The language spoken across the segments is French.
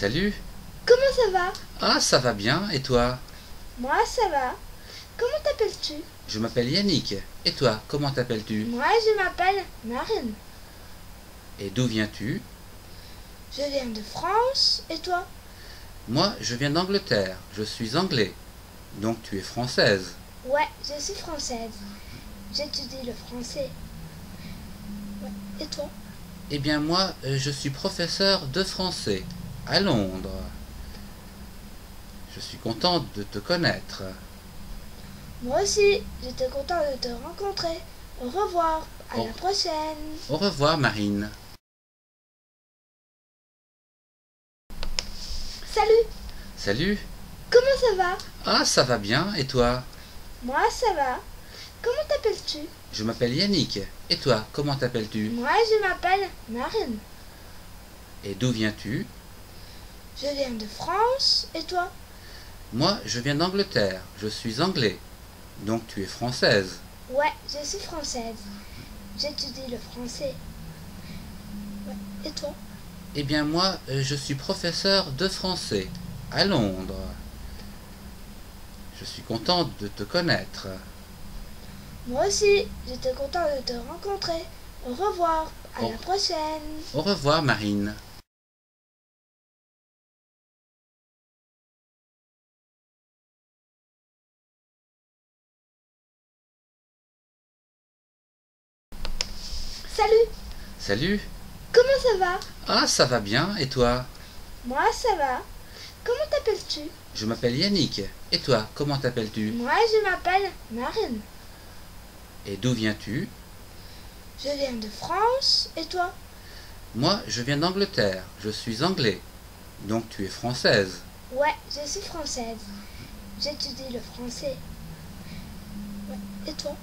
Salut, comment ça va? Ah, ça va bien, et toi? Moi ça va. Comment t'appelles-tu? Je m'appelle Yannick. Et toi, comment t'appelles-tu? Moi je m'appelle Marine. Et d'où viens-tu? Je viens de France et toi? Moi, je viens d'Angleterre. Je suis anglais. Donc tu es française. Ouais, je suis française. J'étudie le français. Ouais, et toi? Eh bien moi, euh, je suis professeur de français à Londres. Je suis contente de te connaître. Moi aussi, j'étais content de te rencontrer. Au revoir, à Au- la prochaine. Au revoir, Marine. Salut, Salut comment ça va? Ah, ça va bien, et toi? Moi ça va. Comment t'appelles-tu? Je m'appelle Yannick. Et toi, comment t'appelles-tu? Moi je m'appelle Marine. Et d'où viens-tu? Je viens de France et toi? Moi, je viens d'Angleterre. Je suis anglais. Donc tu es française. Ouais, je suis française. J'étudie le français. Ouais, et toi? Eh bien moi, euh, je suis professeur de français à Londres. Je suis contente de te connaître. Moi aussi, j'étais content de te rencontrer. Au revoir, à Au- la prochaine. Au revoir, Marine. Salut, Salut comment ça va? Ah, ça va bien, et toi? Moi ça va. Comment t'appelles-tu? Je m'appelle Yannick. Et toi, comment t'appelles-tu? Moi je m'appelle Marine. Et d'où viens-tu? Je viens de France et toi? Moi, je viens d'Angleterre. Je suis anglais. Donc tu es française. Ouais, je suis française. J'étudie le français. Ouais, et toi?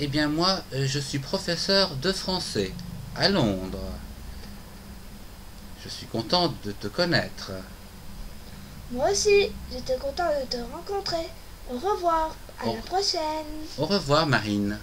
Eh bien moi, euh, je suis professeur de français à Londres. Je suis contente de te connaître. Moi aussi, j'étais content de te rencontrer. Au revoir, à Au- la prochaine. Au revoir, Marine.